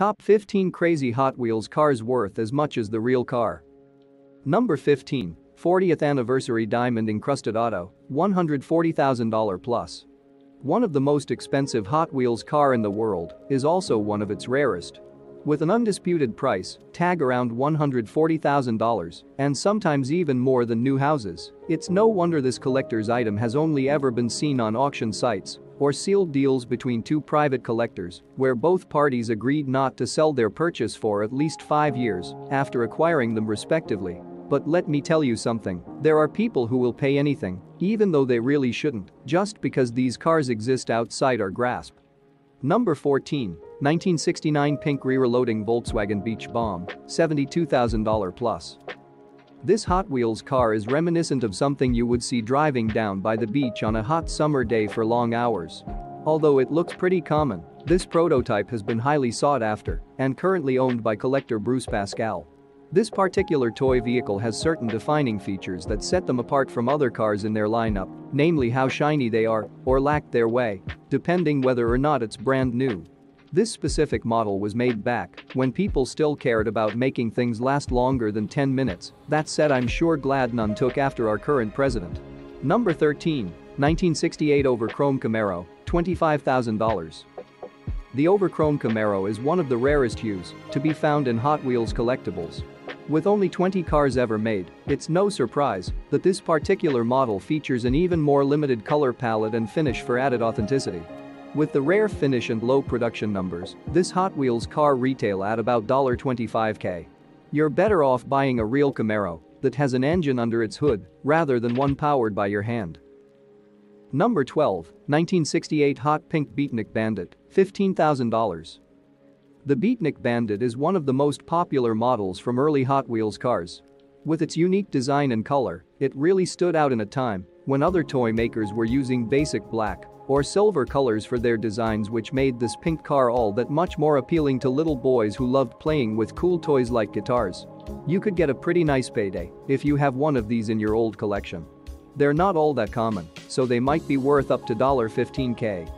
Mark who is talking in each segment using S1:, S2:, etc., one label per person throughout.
S1: Top 15 crazy Hot Wheels cars worth as much as the real car. Number 15. 40th anniversary diamond encrusted auto, $140,000 plus. One of the most expensive Hot Wheels car in the world is also one of its rarest. With an undisputed price, tag around $140,000, and sometimes even more than new houses, it's no wonder this collector's item has only ever been seen on auction sites or sealed deals between two private collectors where both parties agreed not to sell their purchase for at least five years after acquiring them respectively. But let me tell you something, there are people who will pay anything, even though they really shouldn't, just because these cars exist outside our grasp. Number 14. 1969 pink rear-loading Volkswagen Beach Bomb, $72,000 plus. This Hot Wheels car is reminiscent of something you would see driving down by the beach on a hot summer day for long hours. Although it looks pretty common, this prototype has been highly sought after and currently owned by collector Bruce Pascal. This particular toy vehicle has certain defining features that set them apart from other cars in their lineup, namely how shiny they are or lack their way, depending whether or not it's brand new. This specific model was made back when people still cared about making things last longer than 10 minutes. That said I'm sure glad none took after our current president. Number 13. 1968 over Chrome Camaro, $25,000. The Overchrome Camaro is one of the rarest hues to be found in Hot Wheels collectibles. With only 20 cars ever made, it's no surprise that this particular model features an even more limited color palette and finish for added authenticity. With the rare finish and low production numbers, this Hot Wheels car retail at about $25k. You're better off buying a real Camaro that has an engine under its hood rather than one powered by your hand. Number 12, 1968 Hot Pink Beatnik Bandit, $15,000. The Beatnik Bandit is one of the most popular models from early Hot Wheels cars. With its unique design and color, it really stood out in a time when other toy makers were using basic black or silver colors for their designs which made this pink car all that much more appealing to little boys who loved playing with cool toys like guitars. You could get a pretty nice payday if you have one of these in your old collection. They're not all that common, so they might be worth up to 15k.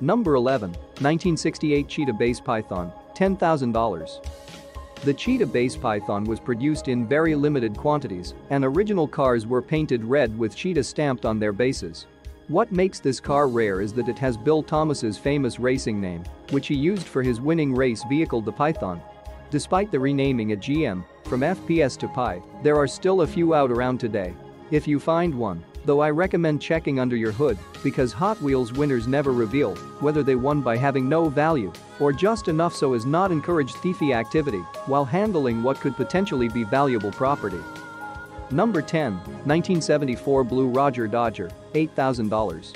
S1: Number 11, 1968 Cheetah Base Python, $10,000. The Cheetah Base Python was produced in very limited quantities, and original cars were painted red with cheetah stamped on their bases. What makes this car rare is that it has Bill Thomas's famous racing name, which he used for his winning race vehicle the Python. Despite the renaming at GM, from FPS to Pi, there are still a few out around today. If you find one, though I recommend checking under your hood because Hot Wheels winners never reveal whether they won by having no value or just enough so as not to encourage thiefy activity while handling what could potentially be valuable property. Number 10, 1974 Blue Roger Dodger, $8,000.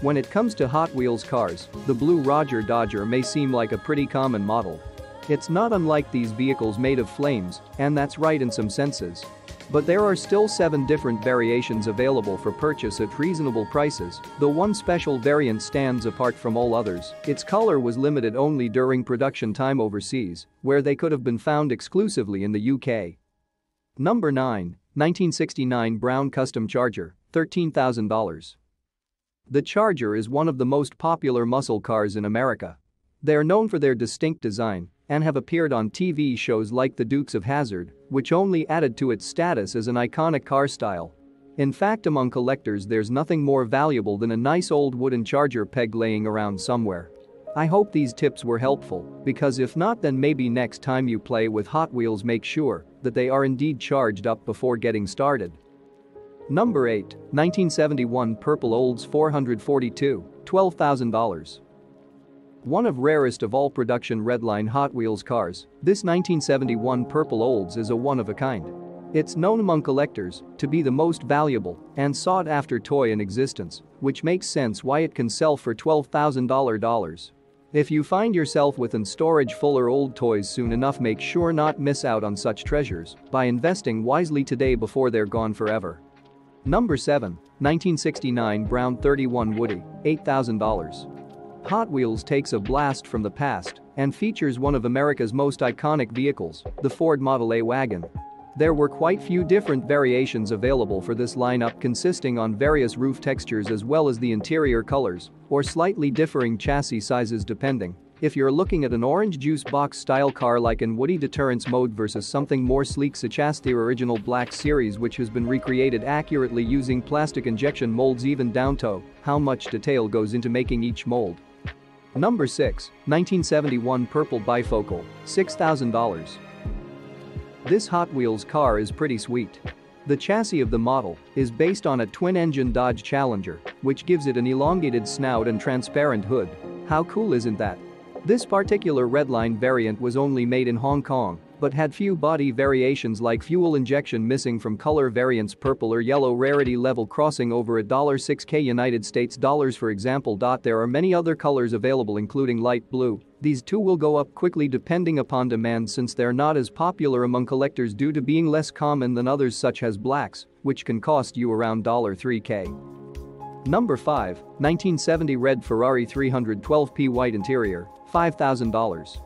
S1: When it comes to Hot Wheels cars, the Blue Roger Dodger may seem like a pretty common model. It's not unlike these vehicles made of flames, and that's right in some senses. But there are still seven different variations available for purchase at reasonable prices, though one special variant stands apart from all others. Its color was limited only during production time overseas, where they could have been found exclusively in the UK. Number 9, 1969 Brown Custom Charger, $13,000. The Charger is one of the most popular muscle cars in America. They are known for their distinct design and have appeared on TV shows like The Dukes of Hazzard, which only added to its status as an iconic car style. In fact among collectors there's nothing more valuable than a nice old wooden charger peg laying around somewhere. I hope these tips were helpful, because if not then maybe next time you play with Hot Wheels make sure that they are indeed charged up before getting started. Number 8, 1971 Purple Olds 442, $12,000. One of rarest of all production Redline Hot Wheels cars, this 1971 Purple Olds is a one-of-a-kind. It's known among collectors to be the most valuable and sought-after toy in existence, which makes sense why it can sell for $12,000. If you find yourself with an storage full or old toys soon enough make sure not miss out on such treasures by investing wisely today before they're gone forever. Number 7, 1969 Brown 31 Woody, $8,000. Hot Wheels takes a blast from the past and features one of America's most iconic vehicles, the Ford Model A wagon, there were quite few different variations available for this lineup consisting on various roof textures as well as the interior colors, or slightly differing chassis sizes depending If you're looking at an orange juice box style car like in Woody Deterrence mode versus something more sleek such as the original Black Series which has been recreated accurately using plastic injection molds even down to how much detail goes into making each mold. Number 6, 1971 Purple Bye-Focal, $6,000. This Hot Wheels car is pretty sweet. The chassis of the model is based on a twin-engine Dodge Challenger, which gives it an elongated snout and transparent hood. How cool isn't that? This particular redline variant was only made in Hong Kong, but had few body variations like fuel injection missing from color variants purple or yellow rarity level crossing over a $6k United States dollars for example. There are many other colors available including light blue. These two will go up quickly depending upon demand since they're not as popular among collectors due to being less common than others such as blacks, which can cost you around $3k. Number 5, 1970 red Ferrari 312p white interior, $5,000.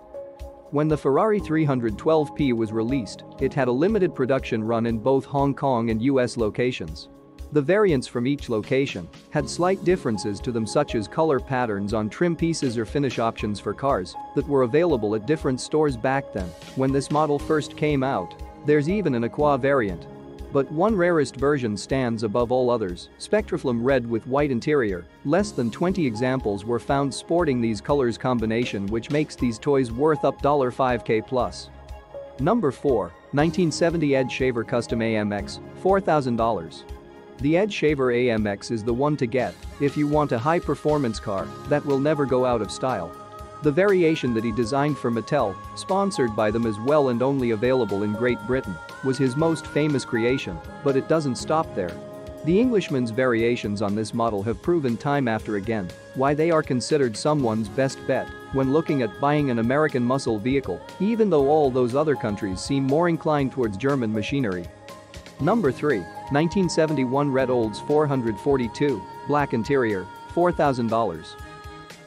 S1: When the Ferrari 312P was released, it had a limited production run in both Hong Kong and US locations. The variants from each location had slight differences to them such as color patterns on trim pieces or finish options for cars that were available at different stores back then when this model first came out. There's even an Aqua variant but one rarest version stands above all others, Spectraflame red with white interior. Less than 20 examples were found sporting these colors combination which makes these toys worth up $5k plus. Number 4, 1970 Ed Shaver Custom AMX, $4,000. The Ed Shaver AMX is the one to get if you want a high-performance car that will never go out of style. The variation that he designed for Mattel, sponsored by them as well and only available in Great Britain, was his most famous creation, but it doesn't stop there. The Englishman's variations on this model have proven time after again why they are considered someone's best bet when looking at buying an American muscle vehicle, even though all those other countries seem more inclined towards German machinery. Number 3, 1971 Red Olds 442, black interior, $4,000.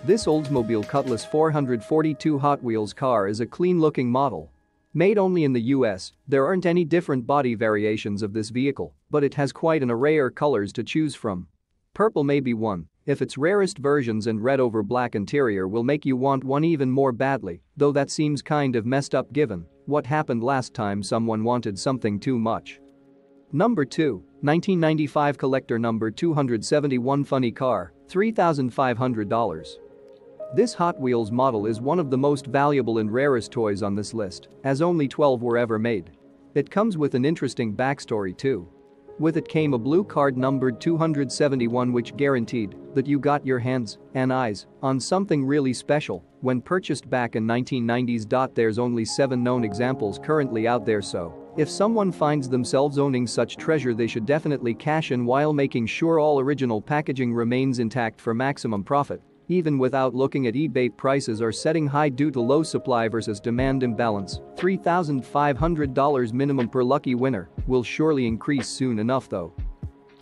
S1: This Oldsmobile Cutlass 442 Hot Wheels car is a clean-looking model. Made only in the US, there aren't any different body variations of this vehicle, but it has quite an array of colors to choose from. Purple may be one, if its rarest versions and red over black interior will make you want one even more badly, though that seems kind of messed up given what happened last time someone wanted something too much. Number 2, 1995 collector number 271 funny car, $3,500. This Hot Wheels model is one of the most valuable and rarest toys on this list, as only 12 were ever made. It comes with an interesting backstory too. With it came a blue card numbered 271 which guaranteed that you got your hands and eyes on something really special when purchased back in 1990s. There's only 7 known examples currently out there so if someone finds themselves owning such treasure they should definitely cash in while making sure all original packaging remains intact for maximum profit. Even without looking at eBay prices are setting high due to low supply versus demand imbalance, $3,500 minimum per lucky winner will surely increase soon enough though.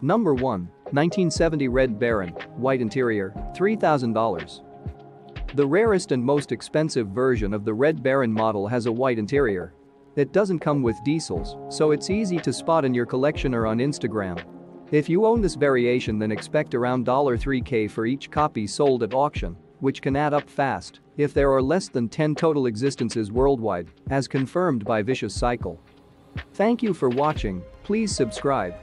S1: Number 1, 1970 Red Baron, white interior, $3,000. The rarest and most expensive version of the Red Baron model has a white interior. It doesn't come with diesels, so it's easy to spot in your collection or on Instagram. If you own this variation then expect around $3k for each copy sold at auction, which can add up fast if there are less than 10 total existences worldwide, as confirmed by Vicious Cycle. Thank you for watching, please subscribe